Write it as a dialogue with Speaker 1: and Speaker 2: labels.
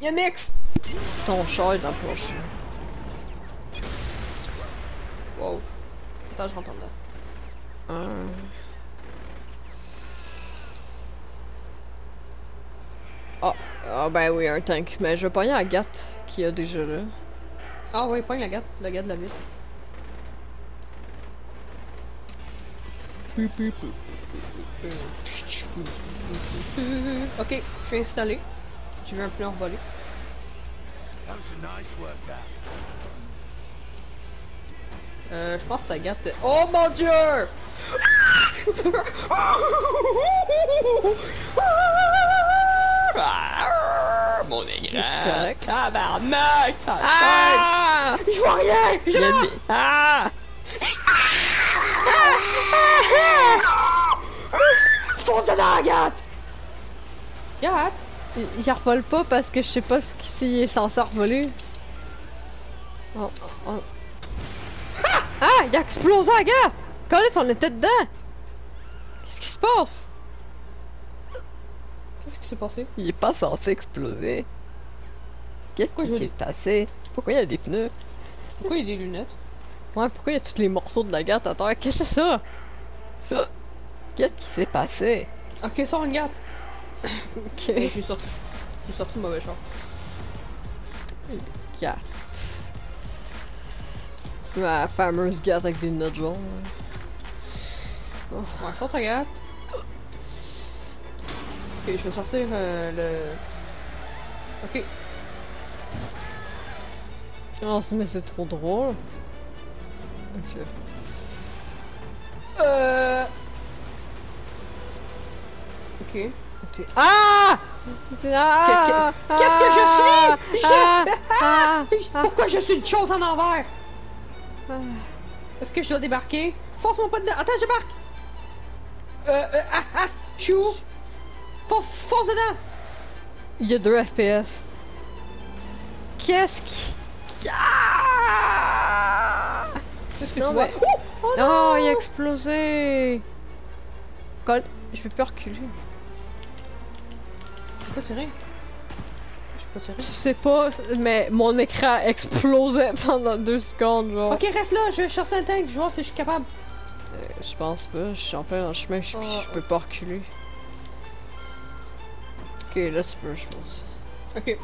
Speaker 1: Y'a Mix!
Speaker 2: Ton chat est dans la poche.
Speaker 1: Wow. Attends, je rentre là.
Speaker 2: Euh. Ah, ah ben oui, un tank. Mais je vais pogner Agathe qui a déjà là.
Speaker 1: Ah ouais, pogne la gâte, la gâte de la ville. Ok, je suis installé. J'ai vu un plan voler.
Speaker 3: That was a nice work that.
Speaker 1: Euh, je pense que ta gâte. Oh mon dieu! Mon écran!
Speaker 2: Es-tu correct?
Speaker 1: Tabarnak! Ça
Speaker 2: Ah!
Speaker 1: Je vois rien!
Speaker 2: Y a des- Ah!
Speaker 1: Fonce dedans, la gâte!
Speaker 2: Il il revole pas parce que je sais pas ce qu'il s'il est censé revoler. Oh, oh. Ah! Il a explosé la gâte! Colin, on était dedans! Qu'est-ce qui se passe?
Speaker 1: Qu'est-ce qui s'est passé?
Speaker 2: Il est pas censé exploser. Qu'est-ce qui s'est passé? Pourquoi il y a des pneus?
Speaker 1: Pourquoi il y a des lunettes?
Speaker 2: Ouais, pourquoi il y a tous les morceaux de la gâte à terre? Qu'est-ce que c'est ça? Ça? Qu'est-ce qui s'est passé?
Speaker 1: Ok, sors une gâte!
Speaker 2: Ok.
Speaker 1: Et j'ai sorti. J'ai sorti le mauvais char.
Speaker 2: Gâte. La fameuse gâte avec des notes jaunes.
Speaker 1: Ouais, sors ta gâte. Ok, je vais sortir euh, le. Ok.
Speaker 2: Oh, mais c'est trop drôle. Ok.
Speaker 1: Euh. Ok.
Speaker 2: Ah! Ah!
Speaker 1: Que- que- qu'est-ce que je suis?
Speaker 2: Ah! Ah! Ah!
Speaker 1: Pourquoi je suis une chose en envers? Est-ce que je dois débarquer? Force-moi pas dedans. Attends, je débarque! Euh, euh, ah, ah, je suis où? Force, force dedans!
Speaker 2: Il y a deux FPS. Qu'est-ce qui. Ah!
Speaker 1: Qu'est-ce que
Speaker 2: Non,
Speaker 1: tu vois?
Speaker 2: mais-
Speaker 1: Oh, oh non!
Speaker 2: Il a explosé! Col- Je peux pas reculer.
Speaker 1: Je peux pas tirer. Je
Speaker 2: sais pas, mais mon écran explosait pendant deux secondes, genre.
Speaker 1: Ok, reste là, je vais chercher un tank, je vais voir si je suis capable.
Speaker 2: Euh, je pense pas, je suis en plein dans le chemin, je,
Speaker 1: Oh,
Speaker 2: je peux pas reculer. Ok, là tu peux, je pense.
Speaker 1: Ok.